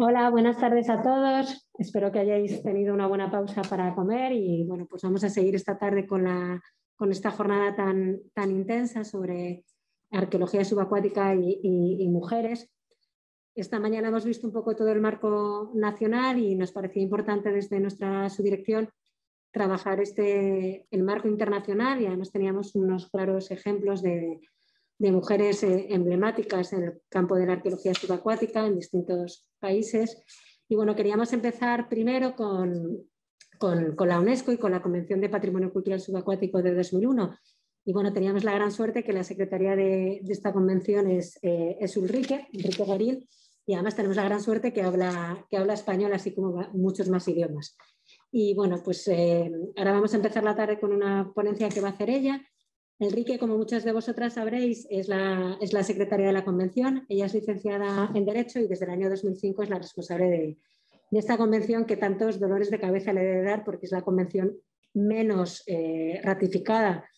Hola, buenas tardes a todos. Espero que hayáis tenido una buena pausa para comer y bueno, pues vamos a seguir esta tarde con, la, con esta jornada tan, tan intensa sobre arqueología subacuática y, mujeres. Esta mañana hemos visto un poco todo el marco nacional y nos parecía importante desde nuestra subdirección trabajar este, el marco internacional y además teníamos unos claros ejemplos de, de mujeres eh, emblemáticas en el campo de la arqueología subacuática en distintos países. Y bueno, queríamos empezar primero con, con, la UNESCO y con la Convención de Patrimonio Cultural Subacuático de 2001. Y bueno, teníamos la gran suerte que la secretaria de, esta convención es, eh, es, Ulrike, Enrique Garín, y además tenemos la gran suerte que habla, que habla español, así como muchos más idiomas. Y bueno, pues eh, ahora vamos a empezar la tarde con una ponencia que va a hacer ella Enrique, como muchas de vosotras sabréis, es la, es la secretaria de la convención. Ella es licenciada en Derecho y desde el año 2005 es la responsable de, esta convención que tantos dolores de cabeza le debe dar porque es la convención menos eh, ratificada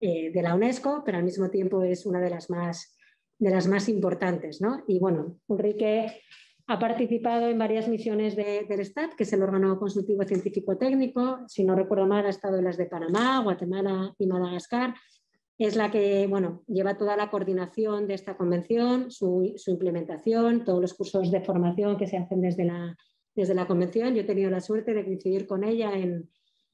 eh, de la UNESCO, pero al mismo tiempo es una de las más, de las más importantes. Y bueno, Enrique ha participado en varias misiones del STAT, que es el órgano consultivo científico técnico. Si no recuerdo mal, ha estado en las de Panamá, Guatemala y Madagascar es la que bueno, lleva toda la coordinación de esta convención, su, implementación, todos los cursos de formación que se hacen desde la, desde la convención. Yo he tenido la suerte de coincidir con ella en,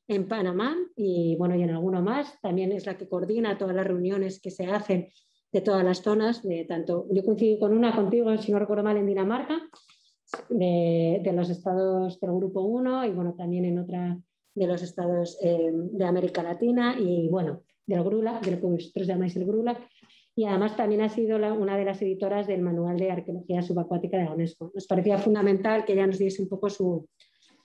en Panamá y, bueno, y en alguno más. También es la que coordina todas las reuniones que se hacen de todas las zonas, de tanto, yo coincidí con una contigo, si no recuerdo mal, en Dinamarca, de, de los estados del Grupo 1 y bueno, también en otra de los estados eh, de América Latina y bueno, del GRULAC, de lo que vosotros llamáis el GRULAC, y además también ha sido una de las editoras del Manual de Arqueología Subacuática de la UNESCO. Nos parecía fundamental que ella nos diese un poco su,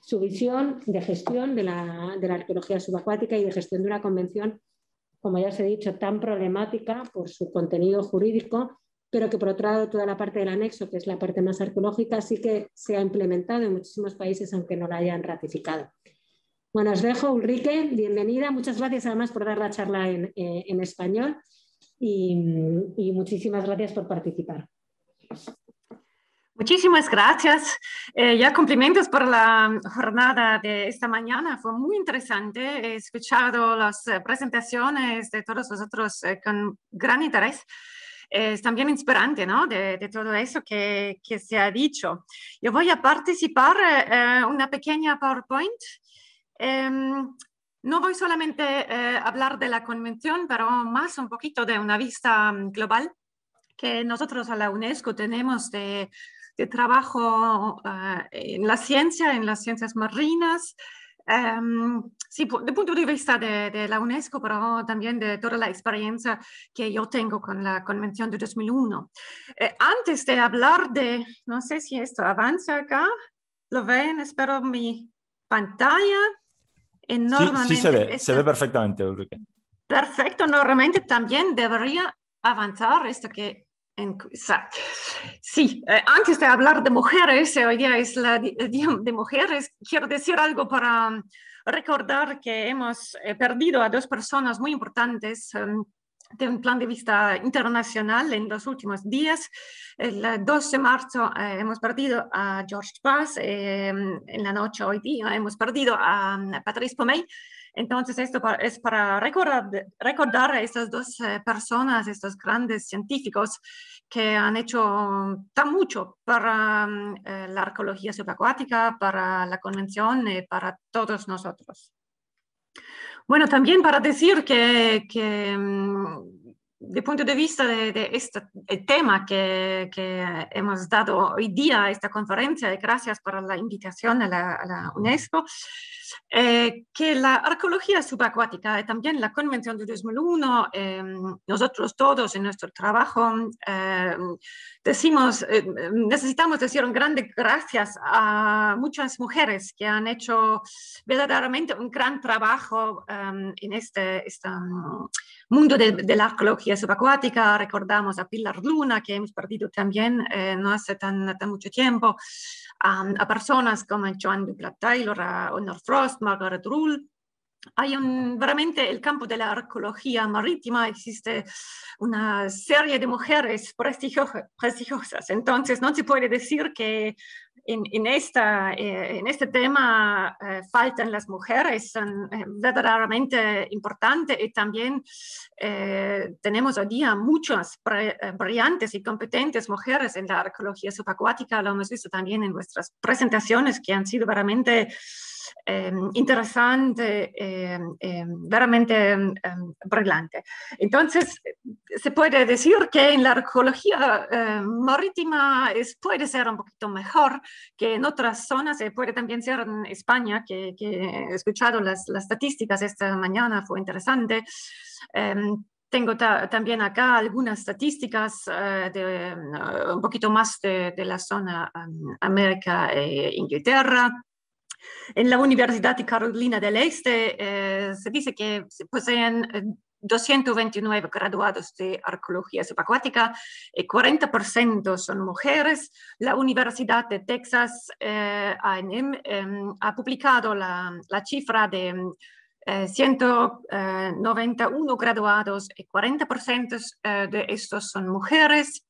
su visión de gestión de la, de la, arqueología subacuática y de gestión de una convención, como ya os he dicho, tan problemática por su contenido jurídico, pero que por otro lado toda la parte del anexo, que es la parte más arqueológica, sí que se ha implementado en muchísimos países, aunque no la hayan ratificado. Bueno, os dejo, Ulrike, bienvenida. Muchas gracias además por dar la charla en, eh, español y, muchísimas gracias por participar. Muchísimas gracias. Eh, ya cumplimientos por la jornada de esta mañana. Fue muy interesante. He escuchado las eh, presentaciones de todos vosotros con gran interés. es también inspirante, ¿no? De, todo eso que, que, se ha dicho. Yo voy a participar en una pequeña PowerPoint Em, no voy solamente a eh, hablar de la convención, pero más un poquito de una vista mm, global que nosotros a la UNESCO tenemos de, trabajo eh, en la ciencia, en las ciencias marinas, em, sí, de punto de vista de, la UNESCO, pero también de toda la experiencia que yo tengo con la Convención de 2001. Eh, antes de hablar de, no sé si esto avanza acá, ¿lo ven? Espero mi pantalla. Sí, se ve, se ve perfectamente, Ulrike. Perfecto, normalmente también debería avanzar esto que... En, sí, eh, antes de hablar de mujeres, hoy día es la Día de Mujeres, quiero decir algo para recordar que hemos eh, perdido a dos personas muy importantes em, de un plan de vista internacional en los últimos días. El 2 de marzo eh, hemos perdido a George Paz, eh, en la noche hoy día hemos perdido a, Patrice Pomey. Entonces, esto es para recordar, recordar a estas dos eh, personas, estos grandes científicos que han hecho tan mucho para la arqueología subacuática, para la convención y para todos nosotros. Bueno, también para decir que, que mm, de punto de vista de, este tema que, que, hemos dado hoy día a esta conferencia, y gracias por la invitación a la, UNESCO, eh, que la arqueología subacuática y también la Convención de 2001, eh, nosotros todos en nuestro trabajo eh, decimos, necesitamos decir un grande gracias a muchas mujeres que han hecho verdaderamente un gran trabajo en este, este mundo de, la arqueología subacuática. Recordamos a Pilar Luna, que hemos perdido también no hace tan, tan mucho tiempo a, personas como Joan Duplat Taylor, a Honor Frost, Margaret Rule. Hay un, realmente el campo de la arqueología marítima, existe una serie de mujeres prestigiosas, entonces no se puede decir que en, esta, en este tema faltan las mujeres, son verdaderamente importantes y también tenemos hoy día muchas brillantes y competentes mujeres en la arqueología subacuática, lo hemos visto también en nuestras presentaciones que han sido veramente eh, interesante, eh, eh, veramente brillante. Entonces, se puede decir que en la arqueología marítima es, puede ser un poquito mejor que en otras zonas, puede también ser en España, que, he escuchado las, las, estadísticas esta mañana, fue interesante. Em, tengo también acá algunas estadísticas de un poquito más de, de la zona um, América e Inglaterra. En la Universidad de Carolina del Este eh, se dice que se poseen 229 eh, graduados de arqueología subacuática y 40% son mujeres. La Universidad de Texas eh, A&M em, ha publicado la, la cifra de 191 graduados y 40% de estos son mujeres.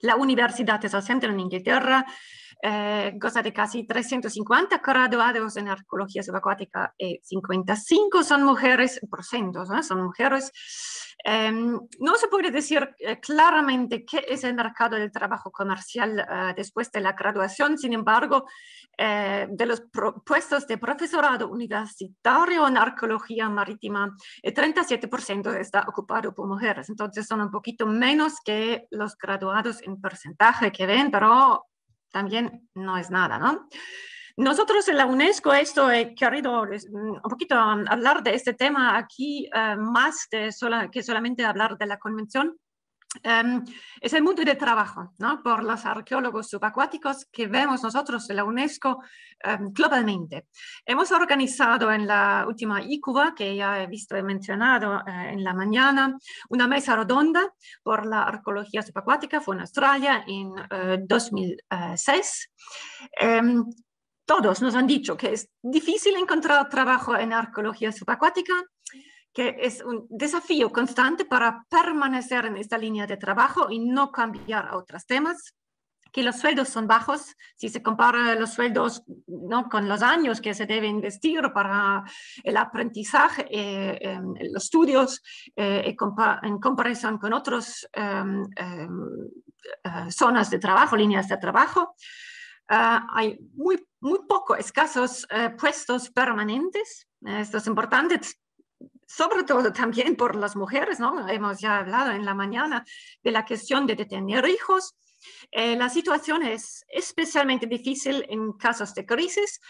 La Universidad de Central en Inglaterra eh, goza de casi 350 graduados en arqueología subacuática y 55 son mujeres, por cientos, son mujeres. Em, no se puede decir eh, claramente qué es el mercado del trabajo comercial eh, después de la graduación, sin embargo, de los puestos de profesorado universitario en arqueología marítima, el 37% está ocupado por mujeres, entonces son un poquito menos que los graduados en porcentaje que ven, pero también no es nada, ¿no? Nosotros en la UNESCO esto he querido mm, un poquito hablar de este tema aquí, eh, más de que solamente hablar de la convención, Em, es el mundo de trabajo ¿no? por los arqueólogos subacuáticos que vemos nosotros en la UNESCO em, globalmente. Hemos organizado en la última ICUBA, que ya he visto y mencionado eh, en la mañana, una mesa redonda por la arqueología subacuática, fue en Australia en 2006. Eh, em, todos nos han dicho que es difícil encontrar trabajo en arqueología subacuática, que es un desafío constante para permanecer en esta línea de trabajo y no cambiar a otros temas, que los sueldos son bajos, si se compara los sueldos ¿no? con los años que se debe investir para el aprendizaje, eh, em, los estudios, eh, en comparación con otras em, em, eh, zonas de trabajo, líneas de trabajo. Ah, hay muy, muy poco escasos puestos permanentes. Esto es importante sobre todo también por las mujeres, ¿no? Hemos ya hablado en la mañana de la cuestión de tener hijos. Eh, la situación es especialmente difícil en casos de crisis,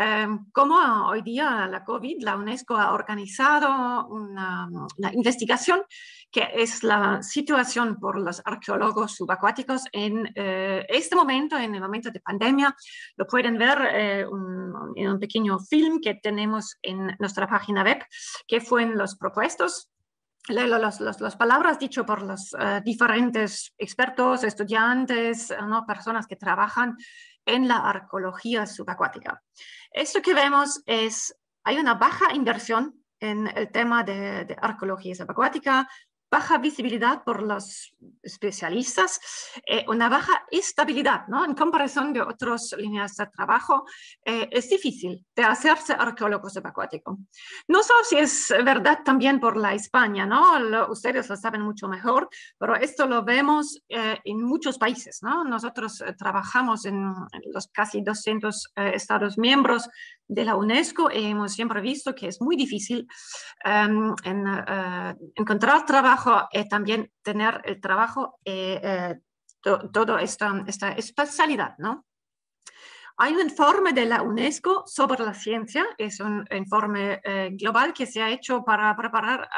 Em, como hoy día la COVID, la UNESCO ha organizado una, investigación que es la situación por los arqueólogos subacuáticos en eh, este momento, en el momento de pandemia. Lo pueden ver eh, en un pequeño film que tenemos en nuestra página web, que fueron los propuestos las palabras dicho por los eh, diferentes expertos, estudiantes, ¿no? personas que trabajan en la arqueología subacuática. Esto que vemos es, hay una baja inversión en el tema de, de arqueología subacuática, baja visibilidad por los especialistas, eh, una baja estabilidad, ¿no? En comparación de otras líneas de trabajo, eh, es difícil de hacerse arqueólogo subacuático. No sé si es verdad también por la España, ¿no? ustedes lo saben mucho mejor, pero esto lo vemos eh, en muchos países, ¿no? Nosotros trabajamos en, en, los casi 200 Estados miembros de la UNESCO hemos siempre visto que es muy difícil em, eh, encontrar trabajo y también tener el trabajo eh, eh, toda esta, esta especialidad, ¿no? Hay un informe de la UNESCO sobre la ciencia, es un informe eh, global que se ha hecho para preparar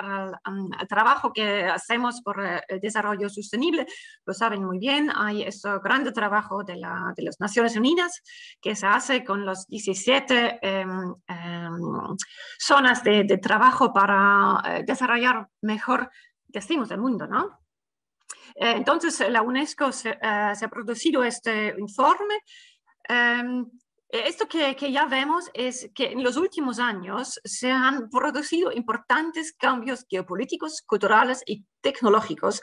el trabajo que hacemos por eh, el desarrollo sostenible. Lo saben muy bien, hay ese gran trabajo de, la, de las Naciones Unidas que se hace con los 17 em, em, zonas de, de, trabajo para eh, desarrollar mejor destinos del mundo, ¿no? Entonces, la UNESCO se, se, ha producido este informe Em, esto que, que, ya vemos es que en los últimos años se han producido importantes cambios geopolíticos, culturales y tecnológicos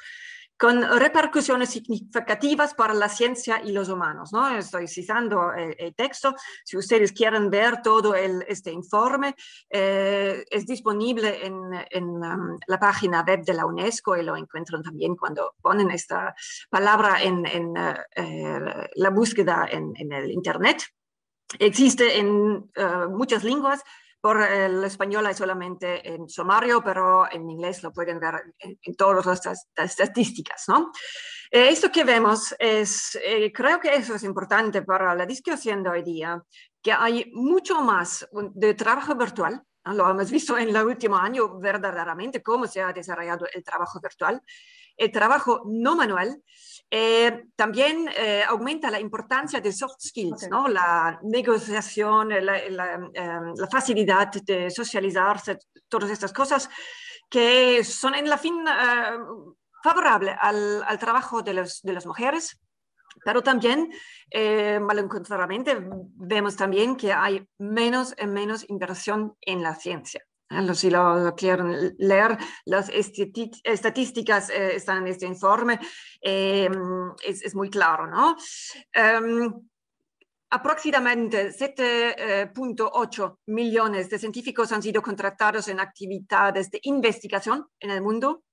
con repercusiones significativas para la ciencia y los humanos. ¿no? Estoy citando el, texto. Si ustedes quieren ver todo este informe, eh, es disponible en, um, la página web de la UNESCO y lo encuentran también cuando ponen esta palabra en, eh, la búsqueda en, el Internet. Existe en muchas lenguas, por el español hay solamente en sumario, pero en inglés lo pueden ver en, todas las estadísticas, ¿no? Eh, esto que vemos es, eh, creo que eso es importante para la discusión de hoy día, que hay mucho más de trabajo virtual, lo hemos visto en el último año verdaderamente cómo se ha desarrollado el trabajo virtual, el trabajo no manual, eh, también eh, aumenta la importancia de soft skills, ¿no? la negociación, la, em, la, facilidad de socializarse, todas estas cosas que son en la fin eh, favorables al, al, trabajo de, los, de las mujeres, pero también, eh, malencontradamente, vemos también que hay menos y menos inversión en la ciencia. Si lo quieren leer, las estadísticas eh, están en este informe, eh, es, muy claro, ¿no? Em, aproximadamente 7.8 eh, millones de científicos han sido contratados en actividades de investigación en el mundo.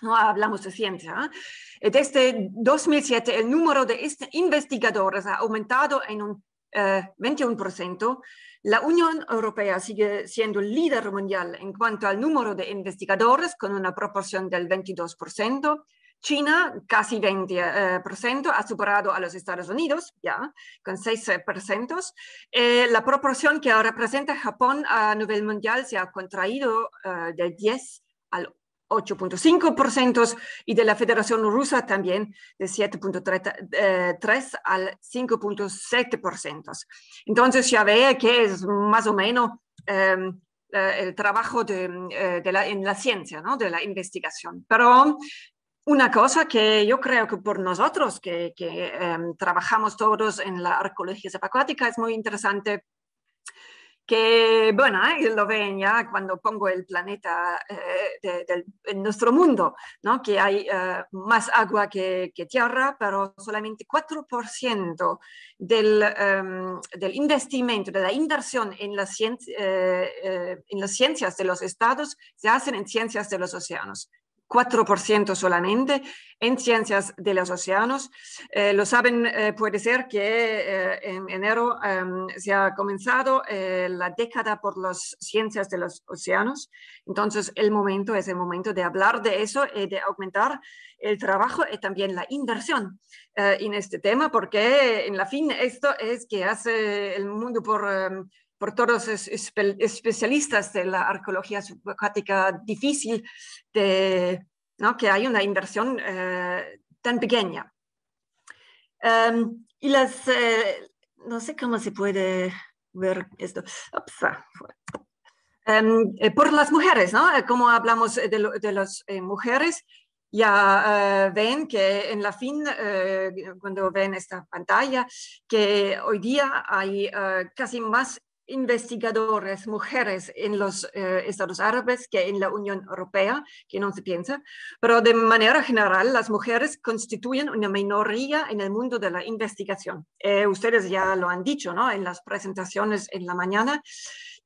No hablamos de ciencia. Desde 2007 el número de este investigadores ha aumentado en un 21%. La Unión Europea sigue siendo líder mundial en cuanto al número de investigadores, con una proporción del 22%. China, casi 20%, ha superado a los Estados Unidos, ya, con 6%. Eh, la proporción que representa Japón a nivel mundial se ha contraído uh, del 10 al 8.5% y de la Federación Rusa también de 7.3 eh, al 5.7%. Entonces ya ve que es más o menos em, eh, el trabajo de, eh, de la, en la ciencia, ¿no? de la investigación. Pero una cosa que yo creo que por nosotros que, que em, trabajamos todos en la arqueología acuática es muy interesante que, bueno, eh, lo ven ya cuando pongo el planeta eh, en nuestro mundo, ¿no? que hay eh, más agua que, tierra, pero solamente 4% del, em, del investimento, de la inversión en, la en las ciencias de los estados se hacen en ciencias de los océanos. 4% solamente en ciencias de los océanos. Eh, lo saben, eh, puede ser que eh, en enero em, se ha comenzado la década por las ciencias de los océanos. Entonces, el momento es el momento de hablar de eso y de aumentar el trabajo y también la inversión en este tema, porque en la fin esto es que hace el mundo por em, por todos los especialistas de la arqueología subacuática difícil de, ¿no? que hay una inversión eh, tan pequeña. Em, y las, eh, no sé cómo se puede ver esto. Em, eh, por las mujeres, ¿no? Como hablamos de, de las mujeres, ya ven que en la fin, cuando ven esta pantalla, que hoy día hay casi más investigadores mujeres en los eh, Estados Árabes que en la Unión Europea, que no se piensa, pero de manera general las mujeres constituyen una minoría en el mundo de la investigación. Eh, ustedes ya lo han dicho ¿no? en las presentaciones en la mañana,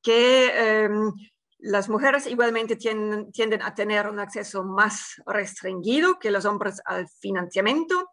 que em, las mujeres igualmente tienden a tener un acceso más restringido que los hombres al financiamiento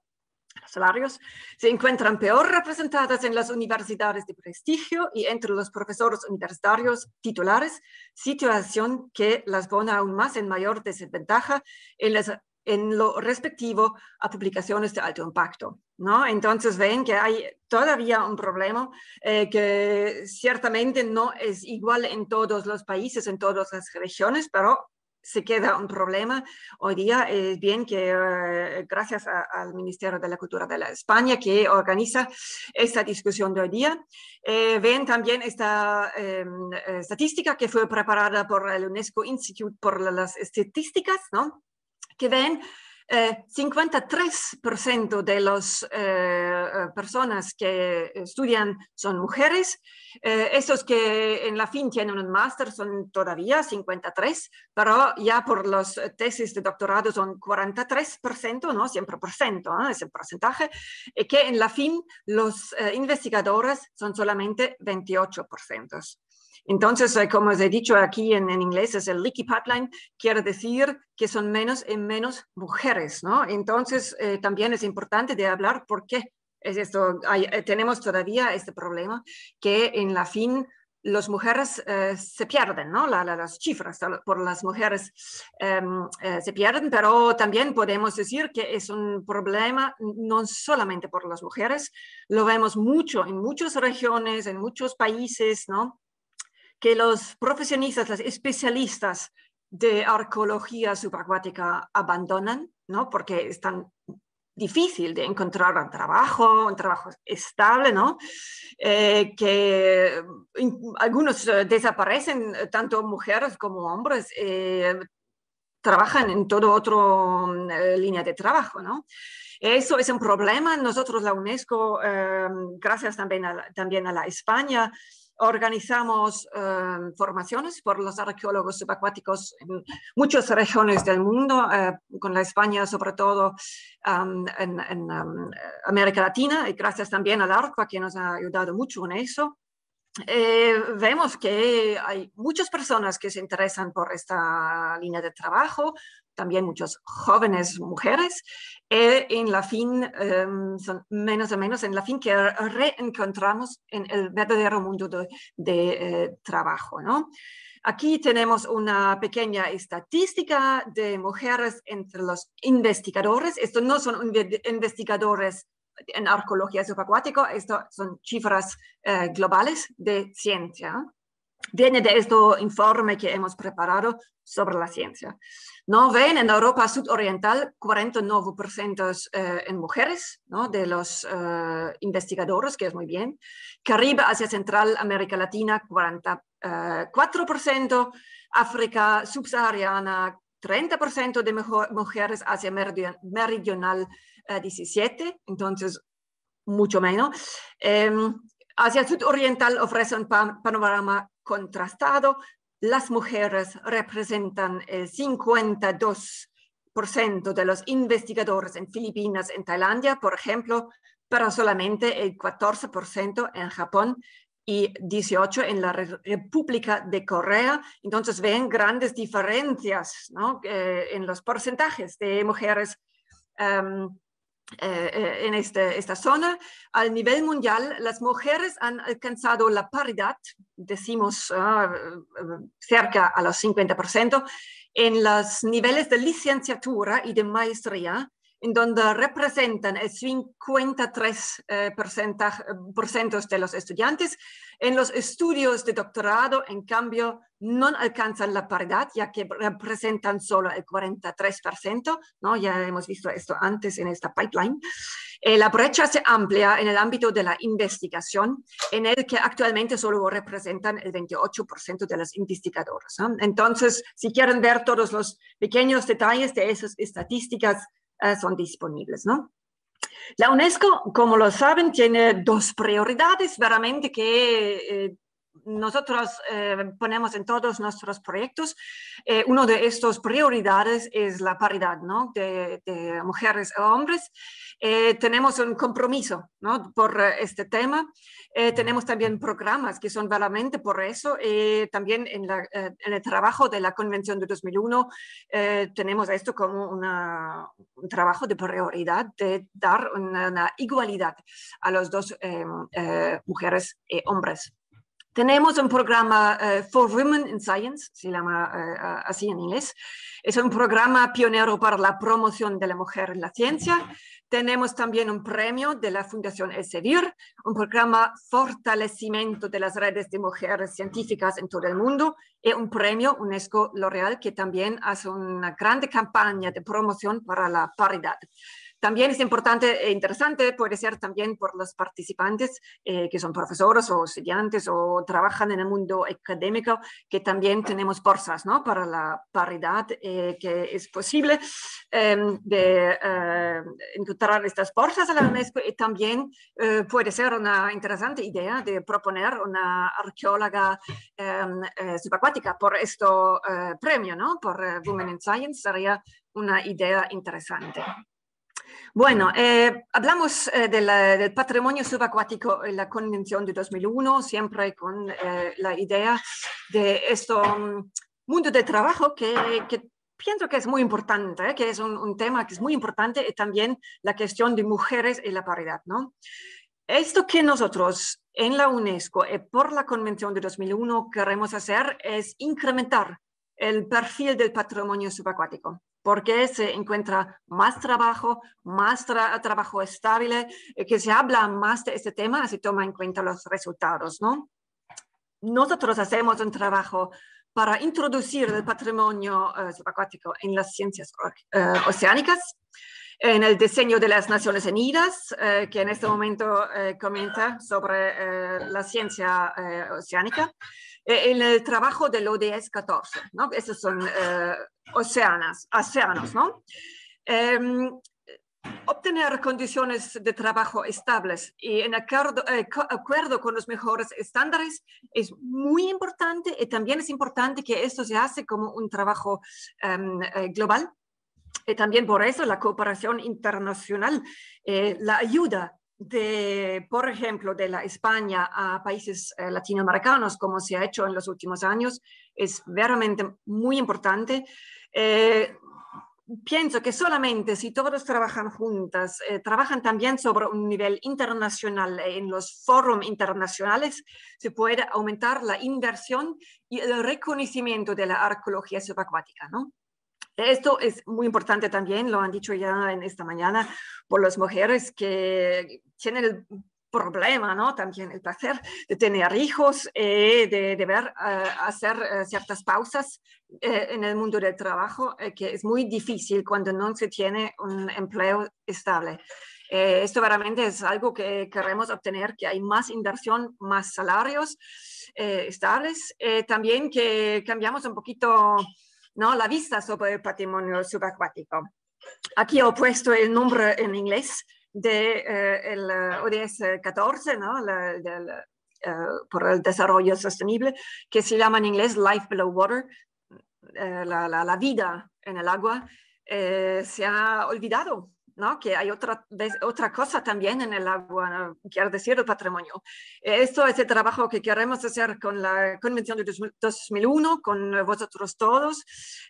salarios se encuentran peor representadas en las universidades de prestigio y entre los profesores universitarios titulares, situación que las pone aún más en mayor desventaja en, lo respectivo a publicaciones de alto impacto. ¿no? Entonces ven que hay todavía un problema eh, que ciertamente no es igual en todos los países, en todas las regiones, pero se queda un problema. Hoy día es bien que eh, gracias al Ministerio de la Cultura de España que organiza esta discusión de hoy día, eh, ven también esta em, estadística que fue preparada por el UNESCO Institute por las Estadísticas, ¿no? que ven 53% de las personas que estudian son mujeres. esos que en la fin tienen un máster son todavía 53, pero ya por los tesis de doctorado son 43%, ¿no? Siempre por ciento, ¿no? es el porcentaje, y que en la fin los investigadores son solamente 28%. Entonces, eh, como os he dicho aquí en, inglés, es el leaky pipeline, quiere decir que son menos y menos mujeres, ¿no? Entonces, eh, también es importante de hablar por qué es esto. Eh, tenemos todavía este problema que en la fin las mujeres se pierden, ¿no? las cifras por las mujeres em, se pierden, pero también podemos decir que es un problema no solamente por las mujeres, lo vemos mucho en muchas regiones, en muchos países, ¿no? que los profesionistas, los especialistas de arqueología subacuática abandonan, ¿no? Porque es tan difícil de encontrar un trabajo, un trabajo estable, ¿no? Eh, que algunos eh, desaparecen, eh, tanto mujeres como hombres, trabajan en todo otro línea de trabajo, ¿no? Eso es un problema. Nosotros, la UNESCO, gracias también a, también a la España, organizamos em, formaciones por los arqueólogos subacuáticos en muchas regiones del mundo, eh, con la España sobre todo en, en América Latina y gracias también al ARPA que nos ha ayudado mucho en eso. Eh, vemos que hay muchas personas que se interesan por esta línea de trabajo, también muchas jóvenes mujeres, y en la fin em, son menos o menos en la fin que reencontramos en el verdadero mundo de, eh, trabajo. ¿no? Aquí tenemos una pequeña estadística de mujeres entre los investigadores. Estos no son investigadores en arqueología subacuática, esto son cifras eh, globales de ciencia. Viene de este informe que hemos preparado sobre la ciencia. ¿no? Ven en Europa sudoriental 49% eh, en mujeres ¿no? de los eh, investigadores, que es muy bien. Caribe, Asia Central, América Latina 44%, África subsahariana 30% de mujeres, Asia Meridional 17%, entonces mucho menos. Em, Asia Sudoriental ofrece un panorama contrastado, las mujeres representan el 52% de los investigadores en Filipinas, en Tailandia, por ejemplo, pero solamente el 14% en Japón y 18 en la República de Corea. Entonces ven grandes diferencias eh, en los porcentajes de mujeres em, eh, en este, esta zona. A nivel mundial, las mujeres han alcanzado la paridad, decimos ah, cerca a los 50%, en los niveles de licenciatura y de maestría en donde representan el 53% eh, de los estudiantes. En los estudios de doctorado, en cambio, no alcanzan la paridad, ya que representan solo el 43%, ¿no? ya hemos visto esto antes en esta pipeline. Eh, la brecha se amplía en el ámbito de la investigación, en el que actualmente solo representan el 28% de los investigadores. Entonces, si quieren ver todos los pequeños detalles de esas estadísticas, eh, son disponibles, ¿no? La UNESCO, como lo saben, tiene dos prioridades veramente que eh, nosotros eh, ponemos en todos nuestros proyectos. Eh, uno de estos prioridades es la paridad ¿no? de, mujeres y hombres. Eh, tenemos un compromiso ¿no? por este tema. tenemos también programas que son verdaderamente por eso. también en, en, el trabajo de la Convención de 2001 tenemos esto como una, un trabajo de prioridad de dar una, una igualdad a los dos mujeres y hombres. Tenemos un programa eh, For Women in Science, se llama eh, así en inglés. Es un programa pionero para la promoción de la mujer en la ciencia. Tenemos también un premio de la Fundación Elsevier, un programa Fortalecimiento de las redes de mujeres científicas en todo el mundo y un premio UNESCO L'Oréal que también hace una grande campaña de promoción para la paridad. También es importante e interesante, puede ser también por los participantes eh, que son profesores o estudiantes o trabajan en el mundo académico, que también tenemos bolsas ¿no? para la paridad, eh, que es posible em, de encontrar estas bolsas a la UNESCO y también puede ser una interesante idea de proponer una arqueóloga em, subacuática por este premio, ¿no? por Women in Science, sería una idea interesante. Bueno, eh, hablamos eh, del patrimonio subacuático en la Convención de 2001, siempre con eh, la idea de este mundo de trabajo que, pienso que es muy importante, que es un, tema que es muy importante y también la cuestión de mujeres y la paridad. ¿no? Esto que nosotros en la UNESCO y por la Convención de 2001 queremos hacer es incrementar el perfil del patrimonio subacuático porque se encuentra más trabajo, más trabajo estable, eh, que se habla más de este tema, se toma en cuenta los resultados, ¿no? Nosotros hacemos un trabajo para introducir el patrimonio uh, subacuático en las ciencias eh, oceánicas, en el diseño de las Naciones Unidas, que en este momento comenta sobre la ciencia oceánica, en el trabajo del ODS 14, ¿no? Esos son océanos, océanos ¿no? Em, obtener condiciones de trabajo estables y en acuerdo, eh, acuerdo, con los mejores estándares es muy importante y también es importante que esto se hace como un trabajo em, eh, global. Y también por eso la cooperación internacional, eh, la ayuda de, por ejemplo, de la España a países latinoamericanos, como se ha hecho en los últimos años, es verdaderamente muy importante. Eh, pienso que solamente si todos trabajan juntas, eh, trabajan también sobre un nivel internacional eh, en los foros internacionales, se puede aumentar la inversión y el reconocimiento de la arqueología subacuática, ¿no? Esto es muy importante también, lo han dicho ya en esta mañana, por las mujeres que tienen el problema, ¿no? También el placer de tener hijos, eh, de, de ver, eh, hacer eh, ciertas pausas en el mundo del trabajo, que es muy difícil cuando no se tiene un empleo estable. esto realmente es algo que queremos obtener, que hay más inversión, más salarios estables, también que cambiamos un poquito ¿no? la vista sobre el patrimonio subacuático. Aquí he puesto el nombre en inglés, del de, ODS 14, ¿no? por el desarrollo sostenible, que se llama en inglés Life Below Water, la, la, la, vida en el agua, eh, se ha olvidado ¿no? que hay otra, otra cosa también en el agua, quiero decir, el patrimonio. Esto es el trabajo que queremos hacer con la Convención de 2001, con vosotros todos,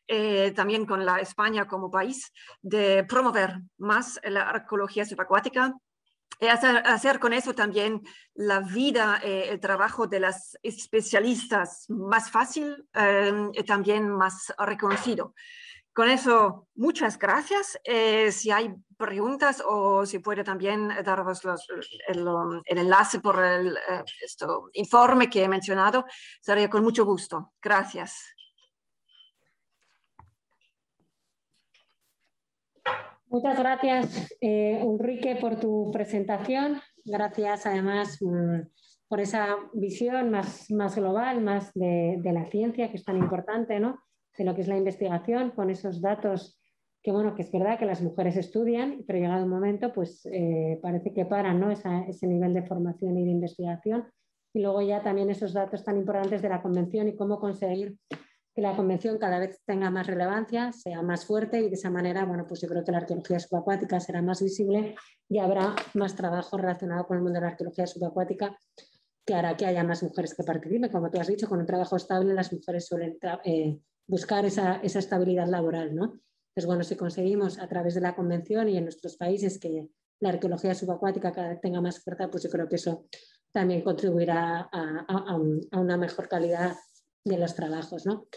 eh, también con la España como país, de promover más la arqueología subacuática, y hacer, hacer, con eso también la vida, eh, el trabajo de las especialistas más fácil eh, y también más reconocido. Con eso, muchas gracias. Eh, si hay preguntas o si puede también daros el, enlace por el eh, informe que he mencionado, sería con mucho gusto. Gracias. Muchas gracias, eh, por tu presentación. Gracias, además, mm, por esa visión más, más global, más de, de la ciencia, que es tan importante, ¿no? De lo que es la investigación con esos datos que bueno, que es verdad que las mujeres estudian, pero llegado un momento, pues eh, parece que paran ¿no? ese nivel de formación y de investigación. Y luego ya también esos datos tan importantes de la convención y cómo conseguir que la convención cada vez tenga más relevancia, sea más fuerte y de esa manera, bueno, pues yo creo que la arqueología subacuática será más visible y habrá más trabajo relacionado con el mundo de la arqueología subacuática que hará que haya más mujeres que participen. Como tú has dicho, con un trabajo estable las mujeres suelen eh, buscar esa, estabilidad laboral. ¿no? Entonces, bueno, si conseguimos a través de la convención y en nuestros países que la arqueología subacuática tenga más fuerza, pues yo creo que eso también contribuirá a, una mejor calidad de los trabajos. ¿no?